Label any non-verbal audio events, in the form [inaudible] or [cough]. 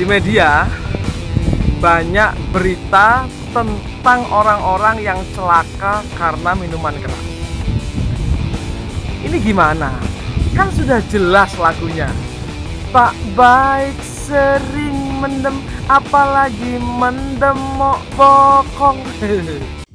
di media banyak berita tentang orang-orang yang celaka karena minuman keras. Ini gimana? Kan sudah jelas lagunya. Tak baik sering mendem, apalagi mendemok bokong. [laughs]